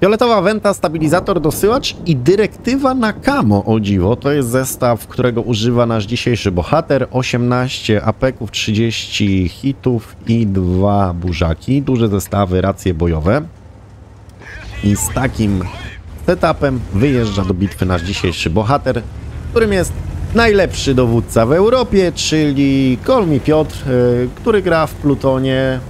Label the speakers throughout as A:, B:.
A: Fioletowa wenta, stabilizator, dosyłacz i dyrektywa na kamo, o dziwo. To jest zestaw, którego używa nasz dzisiejszy bohater. 18 apeków, 30 hitów i dwa burzaki. Duże zestawy, racje bojowe. I z takim setupem wyjeżdża do bitwy nasz dzisiejszy bohater, którym jest najlepszy dowódca w Europie, czyli Kolmi Piotr, e, który gra w Plutonie e,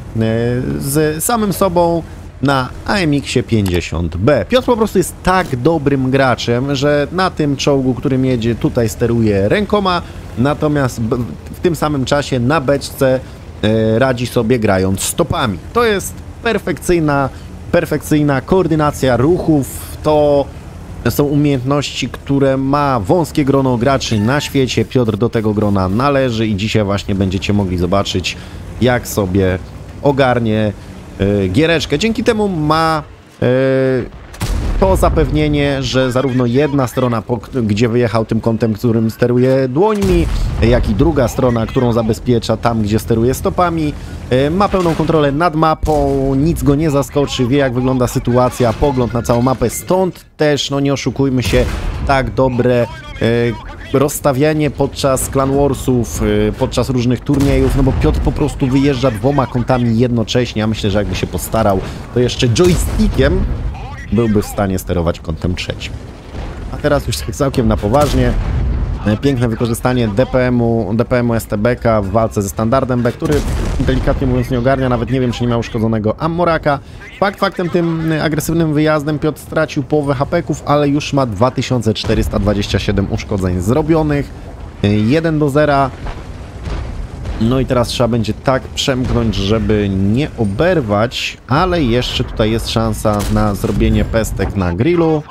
A: z samym sobą na AMX-ie 50B. Piotr po prostu jest tak dobrym graczem, że na tym czołgu, którym jedzie, tutaj steruje rękoma, natomiast w tym samym czasie na beczce e, radzi sobie grając stopami. To jest perfekcyjna, perfekcyjna koordynacja ruchów, to są umiejętności, które ma wąskie grono graczy na świecie. Piotr do tego grona należy i dzisiaj właśnie będziecie mogli zobaczyć, jak sobie ogarnie giereczkę. Dzięki temu ma e, to zapewnienie, że zarówno jedna strona, gdzie wyjechał tym kątem, którym steruje dłońmi, jak i druga strona, którą zabezpiecza tam, gdzie steruje stopami, e, ma pełną kontrolę nad mapą, nic go nie zaskoczy, wie jak wygląda sytuacja, pogląd na całą mapę, stąd też, no nie oszukujmy się, tak dobre e, rozstawianie podczas Clan Warsów, e, podczas różnych turniejów, no bo Piotr po prostu wyjeżdża dwoma kątami jednocześnie, ja myślę, że jakby się postarał, to jeszcze joystickiem byłby w stanie sterować kątem trzecim. A teraz już tak całkiem na poważnie. E, Piękne wykorzystanie DPM-u, DPM-u STBK w walce ze standardem B, który delikatnie mówiąc nie ogarnia, nawet nie wiem czy nie ma uszkodzonego Ammoraka. Fakt faktem tym y, agresywnym wyjazdem Piotr stracił połowę hapeków, ale już ma 2427 uszkodzeń zrobionych. 1 do 0. No i teraz trzeba będzie tak przemknąć, żeby nie oberwać, ale jeszcze tutaj jest szansa na zrobienie pestek na grillu.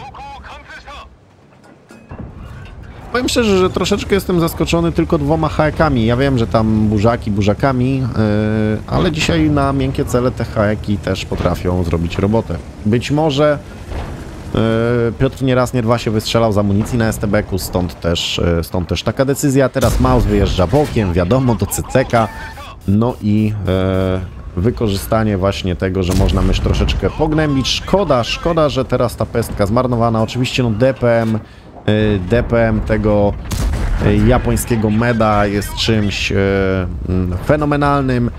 A: Powiem szczerze, że troszeczkę jestem zaskoczony tylko dwoma hajekami. Ja wiem, że tam burzaki burzakami, yy, ale dzisiaj na miękkie cele te hajeki też potrafią zrobić robotę. Być może yy, Piotr nie raz, nie dwa się wystrzelał z amunicji na STB-ku, stąd też, yy, stąd też taka decyzja. Teraz Maus wyjeżdża bokiem, wiadomo, do CCK. No i wykorzystanie właśnie tego, że można mysz troszeczkę pognębić. Szkoda, szkoda, że teraz ta pestka zmarnowana. Oczywiście no DPM DPM tego y, japońskiego meda jest czymś y, mm, fenomenalnym.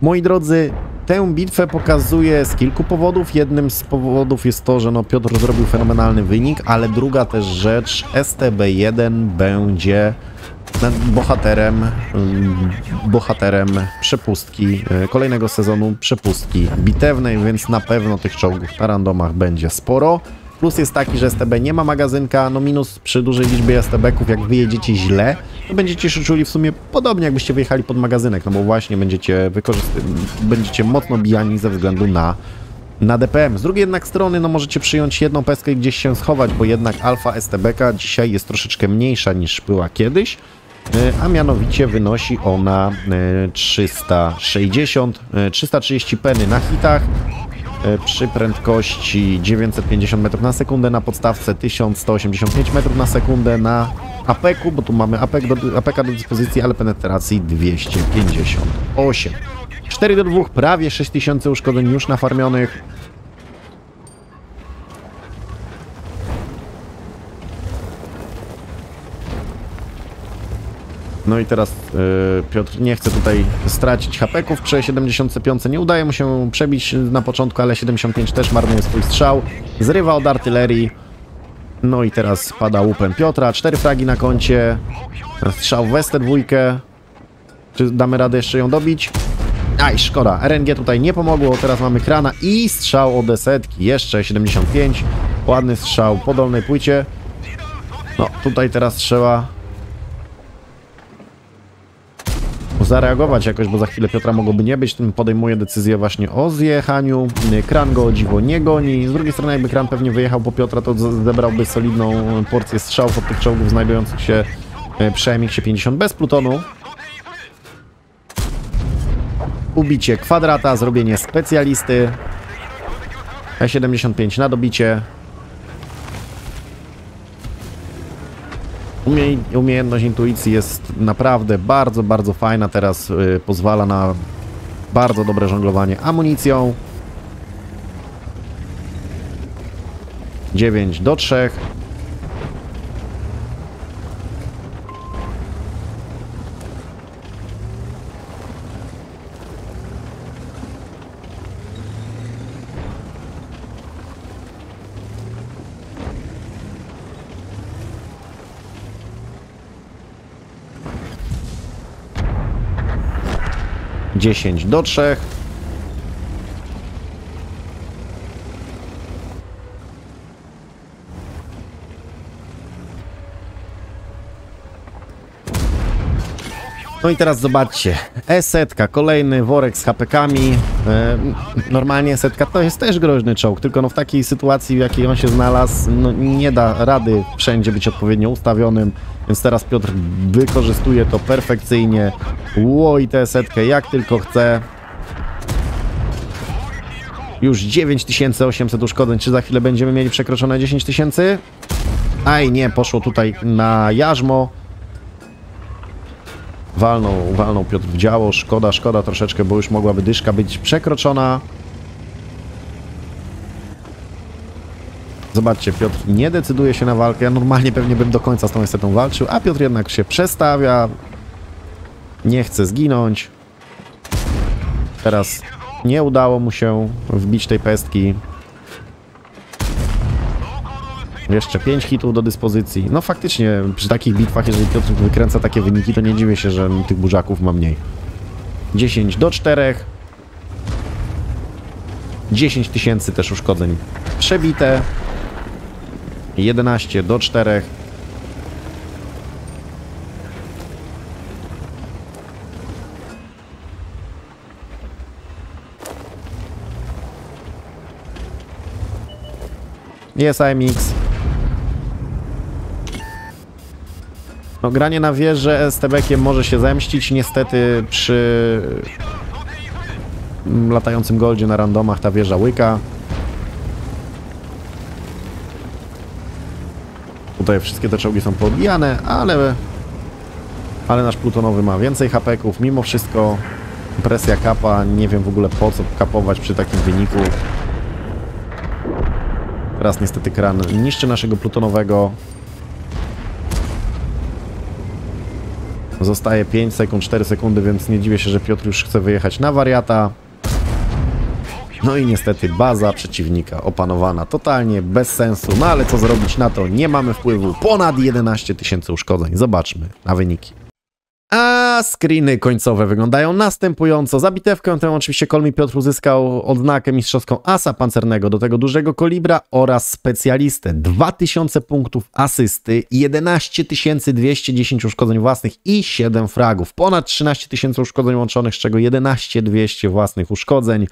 A: Moi drodzy, tę bitwę pokazuję z kilku powodów. Jednym z powodów jest to, że no Piotr zrobił fenomenalny wynik, ale druga też rzecz, STB1 będzie bohaterem, ym, bohaterem przepustki, kolejnego sezonu przepustki bitewnej, więc na pewno tych czołgów na randomach będzie sporo. Plus jest taki, że STB nie ma magazynka, no minus przy dużej liczbie STB-ków, jak wyjedziecie źle, to będziecie się czuli w sumie podobnie, jakbyście wyjechali pod magazynek, no bo właśnie będziecie wykorzyst- będziecie mocno bijani ze względu na na DPM. Z drugiej jednak strony, no możecie przyjąć jedną peskę i gdzieś się schować, bo jednak alfa STBK dzisiaj jest troszeczkę mniejsza niż była kiedyś, e, a mianowicie wynosi ona e, 360, e, 330 peny na hitach, przy prędkości 950 metrów na sekundę, na podstawce 1185 metrów na sekundę, na APEK-u, bo tu mamy APEK do, APK do dyspozycji, ale penetracji 258. 4 do 2, prawie 6000 uszkodzeń już nafarmionych. No i teraz yy, Piotr nie chce tutaj stracić hapeków przy 75. Nie udaje mu się przebić na początku, ale 75 też marnuje swój strzał. Zrywa od artylerii. No i teraz pada łupem Piotra. Cztery fragi na koncie. Strzał Westę dwójkę. Czy damy radę jeszcze ją dobić? Aj, szkoda. RNG tutaj nie pomogło. Teraz mamy krana i strzał od desetki. Jeszcze 75. Ładny strzał po dolnej płycie. No, tutaj teraz trzeba zareagować jakoś, bo za chwilę Piotra mogłoby nie być, tym podejmuje decyzję właśnie o zjechaniu. Kran go o dziwo nie goni. Z drugiej strony jakby Kran pewnie wyjechał po Piotra, to zebrałby solidną porcję strzałów od tych czołgów znajdujących się e, przy MX-50 bez plutonu. Ubicie kwadrata, zrobienie specjalisty. E75 na dobicie. Umie, umiejętność intuicji jest naprawdę bardzo, bardzo fajna. Teraz y, pozwala na bardzo dobre żonglowanie amunicją. 9 do 3. Dziesięć do trzech. No i teraz zobaczcie, E-setka, kolejny worek z HPK-ami. E, normalnie E-setka to jest też groźny czołg, tylko no w takiej sytuacji, w jakiej on się znalazł, no nie da rady wszędzie być odpowiednio ustawionym, więc teraz Piotr wykorzystuje to perfekcyjnie. Łoi tę setkę jak tylko chce. Już 9800 uszkodzeń, czy za chwilę będziemy mieli przekroczone 10 tysięcy? Aj nie, poszło tutaj na jarzmo. Walnął, walnął Piotr w działo, szkoda, szkoda troszeczkę, bo już mogłaby dyszka być przekroczona. Zobaczcie, Piotr nie decyduje się na walkę. Ja normalnie pewnie bym do końca z tą estetą walczył, a Piotr jednak się przestawia. Nie chce zginąć. Teraz nie udało mu się wbić tej pestki. Jeszcze 5 hitów do dyspozycji. No faktycznie, przy takich bitwach, jeżeli Piotr wykręca takie wyniki, to nie dziwię się, że tych burzaków ma mniej. 10 do 4. 10 tysięcy też uszkodzeń przebite. 11 do 4. Jest AMX. No, granie na wieżę Tebekiem może się zemścić. Niestety przy latającym goldzie na randomach ta wieża łyka. Tutaj wszystkie te czołgi są podbijane, ale, ale nasz plutonowy ma więcej hapeków. Mimo wszystko presja kapa. Nie wiem w ogóle po co kapować przy takim wyniku. Teraz niestety kran niszczy naszego plutonowego. Zostaje 5 sekund, 4 sekundy, więc nie dziwię się, że Piotr już chce wyjechać na wariata. No i niestety baza przeciwnika opanowana totalnie, bez sensu. No ale co zrobić na to? Nie mamy wpływu. Ponad 11 tysięcy uszkodzeń. Zobaczmy na wyniki. A screeny końcowe wyglądają następująco. Za bitewkę tę oczywiście Kolmi Piotr uzyskał odznakę mistrzowską asa pancernego do tego dużego kolibra oraz specjalistę. 2000 punktów asysty, 11 210 uszkodzeń własnych i 7 fragów. Ponad 13 tysięcy uszkodzeń łączonych, z czego 11 200 własnych uszkodzeń.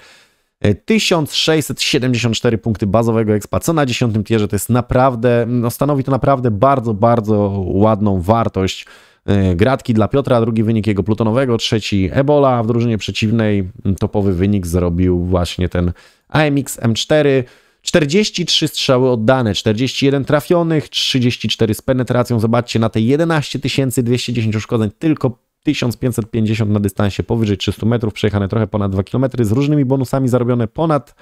A: 1674 punkty bazowego expa, co na 10 tierze to jest naprawdę, no stanowi to naprawdę bardzo, bardzo ładną wartość. E, gratki dla Piotra, drugi wynik jego plutonowego, trzeci Ebola, w drużynie przeciwnej topowy wynik zrobił właśnie ten AMX M4. 43 strzały oddane, 41 trafionych, 34 z penetracją. Zobaczcie, na te 11 210 uszkodzeń tylko 1550 na dystansie powyżej 300 metrów, przejechane trochę ponad 2 km, z różnymi bonusami zarobione ponad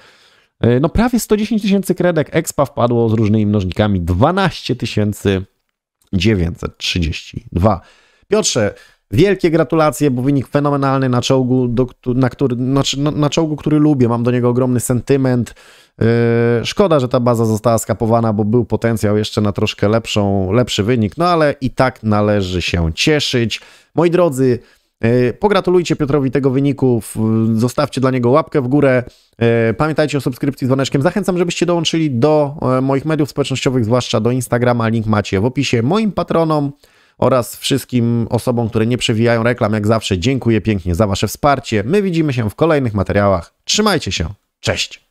A: e, no prawie 110 tysięcy kredek. Expa wpadło z różnymi mnożnikami 12 tysięcy 932. Piotrze, wielkie gratulacje, bo wynik fenomenalny na czołgu, do, na, który, na, na czołgu, który lubię. Mam do niego ogromny sentyment. Yy, szkoda, że ta baza została skapowana, bo był potencjał jeszcze na troszkę lepszą, lepszy wynik, no ale i tak należy się cieszyć. Moi drodzy, pogratulujcie Piotrowi tego wyniku, zostawcie dla niego łapkę w górę. E, pamiętajcie o subskrypcji z dzwoneczkiem. Zachęcam, żebyście dołączyli do e, moich mediów społecznościowych, zwłaszcza do Instagrama. Link macie w opisie. Moim patronom oraz wszystkim osobom, które nie przewijają reklam, jak zawsze, dziękuję pięknie za Wasze wsparcie. My widzimy się w kolejnych materiałach. Trzymajcie się. Cześć!